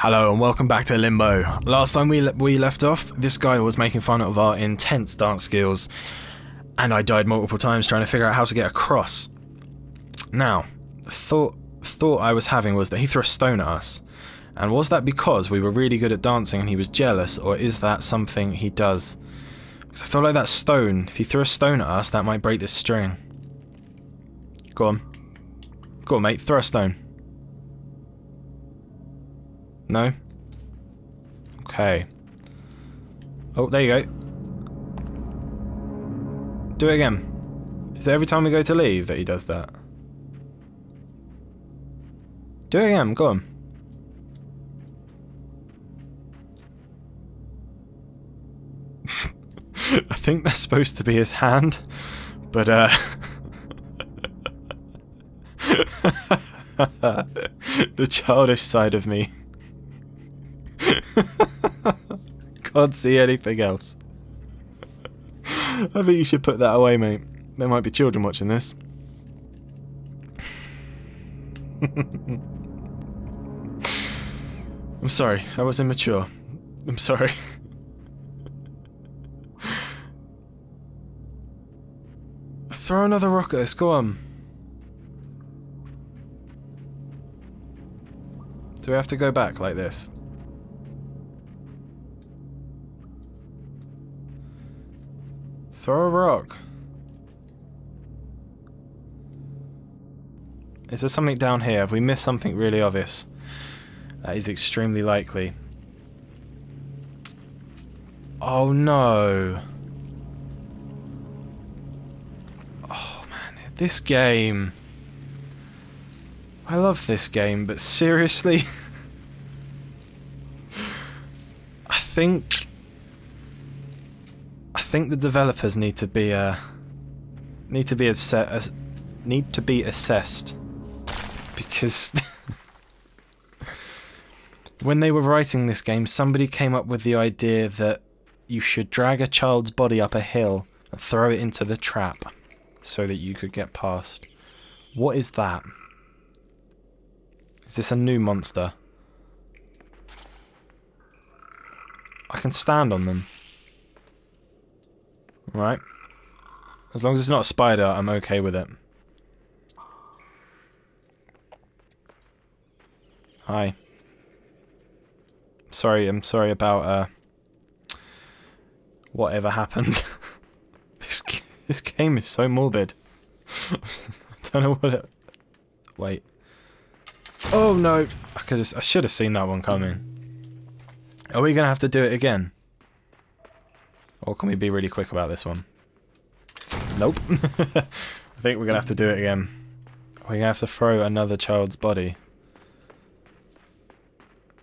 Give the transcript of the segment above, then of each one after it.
Hello and welcome back to Limbo. Last time we le we left off, this guy was making fun of our intense dance skills, and I died multiple times trying to figure out how to get across. Now, thought thought I was having was that he threw a stone at us, and was that because we were really good at dancing and he was jealous, or is that something he does? Because I feel like that stone, if he threw a stone at us, that might break this string. Go on. Go on, mate, throw a stone. No? Okay. Oh, there you go. Do it again. Is it every time we go to leave that he does that? Do it again, go on. I think that's supposed to be his hand, but uh... the childish side of me Can't see anything else. I think you should put that away, mate. There might be children watching this. I'm sorry, I was immature. I'm sorry. Throw another rock at us, go on. Do we have to go back like this? Throw a rock. Is there something down here? Have we missed something really obvious? That is extremely likely. Oh no. Oh man, this game. I love this game, but seriously? I think think the developers need to be uh, need to be assessed need to be assessed because when they were writing this game, somebody came up with the idea that you should drag a child's body up a hill and throw it into the trap so that you could get past. What is that? Is this a new monster? I can stand on them. Right. As long as it's not a spider, I'm okay with it. Hi. Sorry, I'm sorry about, uh... Whatever happened. this, this game is so morbid. I don't know what it... Wait. Oh no! I I should have seen that one coming. Are we gonna have to do it again? Or can we be really quick about this one? Nope. I think we're going to have to do it again. We're going to have to throw another child's body.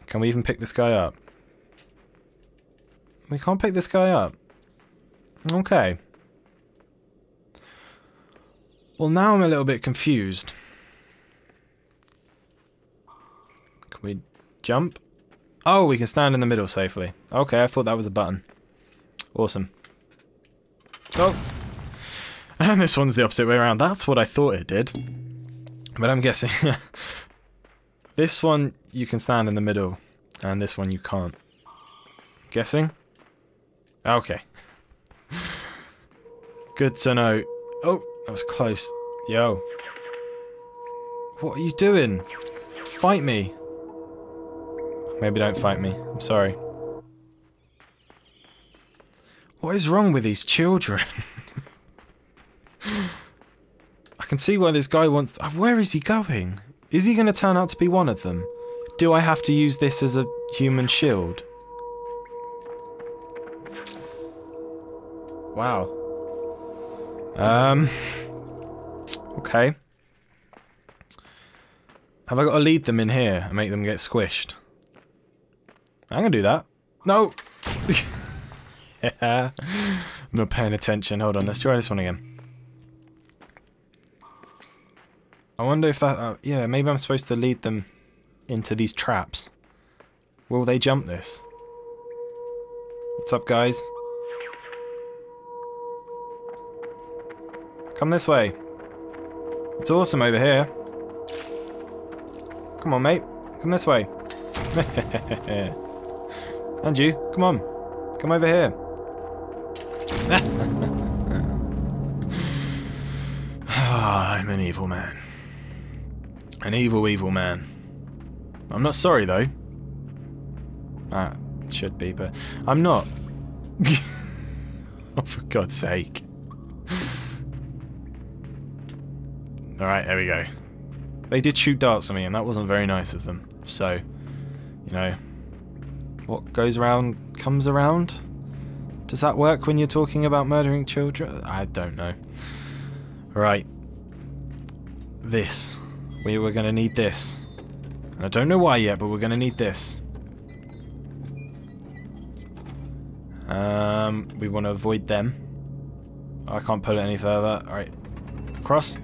Can we even pick this guy up? We can't pick this guy up. Okay. Well, now I'm a little bit confused. Can we jump? Oh, we can stand in the middle safely. Okay, I thought that was a button. Awesome. Oh. And this one's the opposite way around. That's what I thought it did. But I'm guessing. this one you can stand in the middle. And this one you can't. Guessing? Okay. Good to know. Oh, that was close. Yo. What are you doing? Fight me. Maybe don't fight me. I'm sorry. What is wrong with these children? I can see why this guy wants... Uh, where is he going? Is he going to turn out to be one of them? Do I have to use this as a human shield? Wow. Um... Okay. Have I got to lead them in here and make them get squished? I'm going to do that. No! I'm not paying attention. Hold on, let's try this one again. I wonder if that... Uh, yeah, maybe I'm supposed to lead them into these traps. Will they jump this? What's up, guys? Come this way. It's awesome over here. Come on, mate. Come Come this way. and you, come on. Come over here. Ah, I'm an evil man. An evil, evil man. I'm not sorry, though. That should be, but I'm not. oh, for God's sake. Alright, there we go. They did shoot darts at me, and that wasn't very nice of them. So, you know, what goes around comes around? Does that work when you're talking about murdering children? I don't know. Right. This. We were going to need this. And I don't know why yet, but we're going to need this. Um, we want to avoid them. I can't pull it any further. Alright. Cross.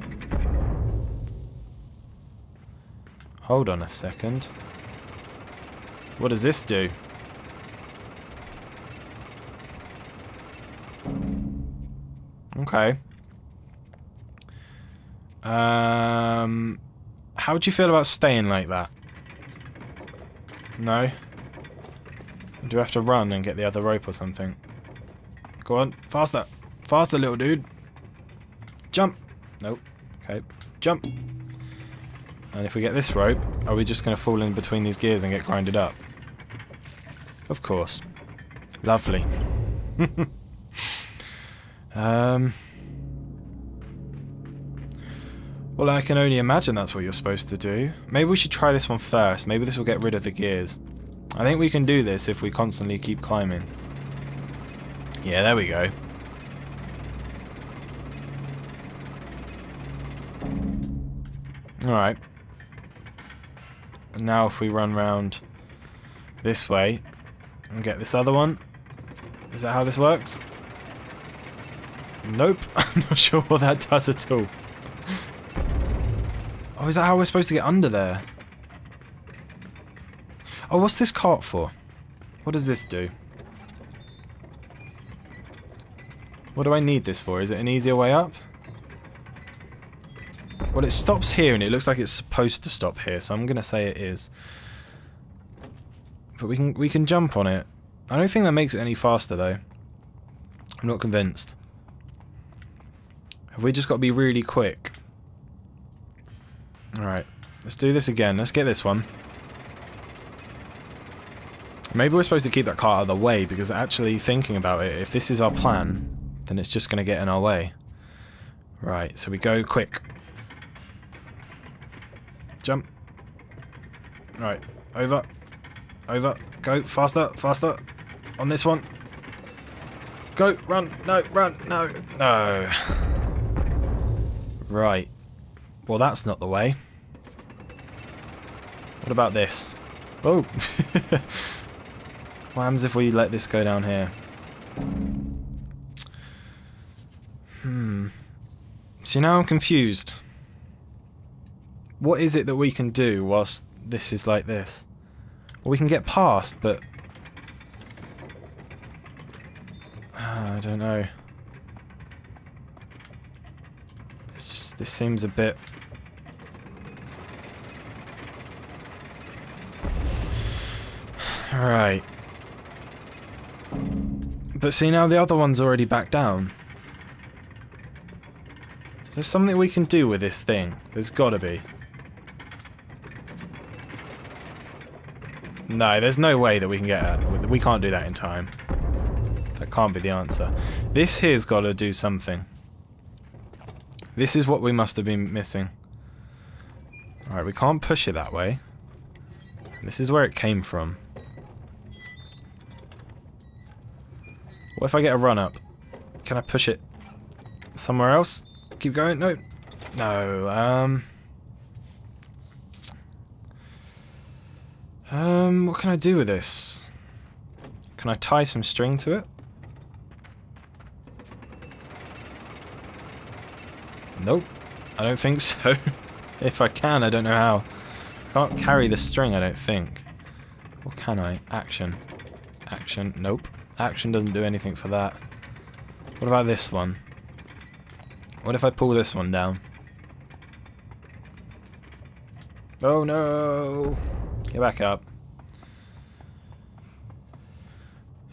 Hold on a second. What does this do? Okay. Um, how would you feel about staying like that? No? Do I have to run and get the other rope or something? Go on, faster. Faster, little dude. Jump. Nope. Okay. Jump. And if we get this rope, are we just going to fall in between these gears and get grinded up? Of course. Lovely. um... Well, I can only imagine that's what you're supposed to do. Maybe we should try this one first. Maybe this will get rid of the gears. I think we can do this if we constantly keep climbing. Yeah, there we go. Alright. Now if we run round this way and get this other one. Is that how this works? Nope. I'm not sure what that does at all. Oh, is that how we're supposed to get under there? Oh, what's this cart for? What does this do? What do I need this for? Is it an easier way up? Well, it stops here, and it looks like it's supposed to stop here, so I'm going to say it is. But we can we can jump on it. I don't think that makes it any faster, though. I'm not convinced. Have we just got to be really quick? Alright, let's do this again. Let's get this one. Maybe we're supposed to keep that car out of the way, because actually thinking about it, if this is our plan, then it's just going to get in our way. Right, so we go quick. Jump. Right, over. Over. Go, faster, faster. On this one. Go, run, no, run, no, no. Right. Well, that's not the way. What about this? Oh! what happens if we let this go down here? Hmm. See, now I'm confused. What is it that we can do whilst this is like this? Well, we can get past, but... Uh, I don't know. This seems a bit... Alright. But see, now the other one's already back down. Is there something we can do with this thing? There's gotta be. No, there's no way that we can get it. We can't do that in time. That can't be the answer. This here's got to do something. This is what we must have been missing. Alright, we can't push it that way. This is where it came from. What if I get a run up? Can I push it somewhere else? Keep going? No. No. Um. Um, what can I do with this? Can I tie some string to it? Nope. I don't think so. if I can, I don't know how. Can't carry the string, I don't think. Or can I? Action. Action. Nope. Action doesn't do anything for that. What about this one? What if I pull this one down? Oh no! Get back up.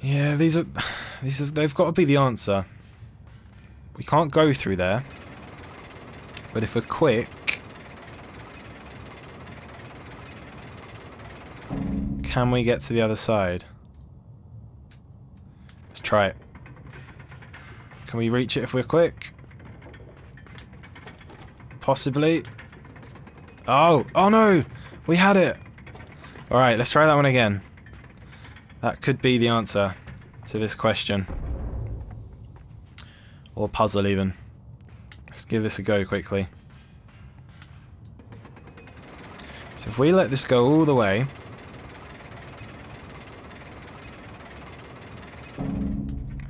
Yeah, these are these are they've got to be the answer. We can't go through there. But if we're quick Can we get to the other side? Let's try it. Can we reach it if we're quick? Possibly. Oh! Oh no! We had it! Alright, let's try that one again. That could be the answer to this question. Or puzzle even. Let's give this a go quickly. So if we let this go all the way...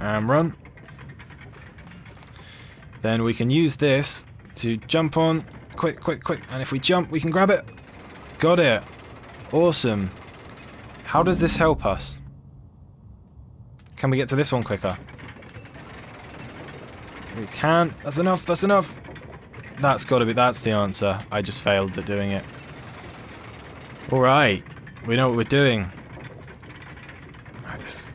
And run. Then we can use this to jump on. Quick, quick, quick. And if we jump, we can grab it. Got it. Awesome. How does this help us? Can we get to this one quicker? We can. That's enough. That's enough. That's got to be. That's the answer. I just failed at doing it. All right. We know what we're doing. Right, let's,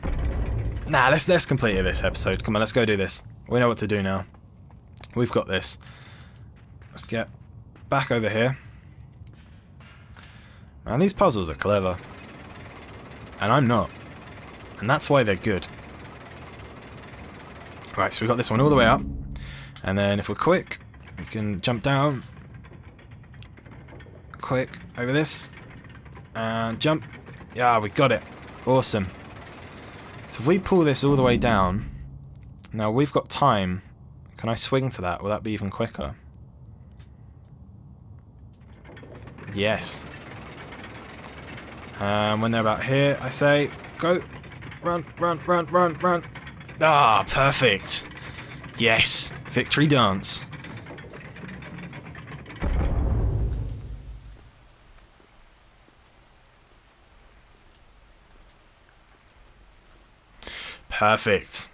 nah, let's let's complete this episode. Come on, let's go do this. We know what to do now. We've got this. Let's get back over here. Man, these puzzles are clever. And I'm not. And that's why they're good. Right, so we've got this one all the way up. And then if we're quick, we can jump down. Quick, over this. And jump. Yeah, we got it. Awesome. So if we pull this all the way down, now we've got time. Can I swing to that? Will that be even quicker? Yes. And when they're about here, I say, go, run, run, run, run, run. Ah, perfect. Yes, victory dance. Perfect.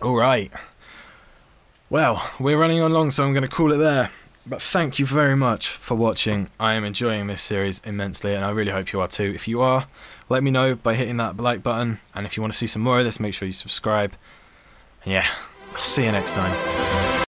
All right. Well, we're running on long, so I'm going to call it there. But thank you very much for watching. I am enjoying this series immensely, and I really hope you are too. If you are, let me know by hitting that like button. And if you want to see some more of this, make sure you subscribe. And yeah, see you next time.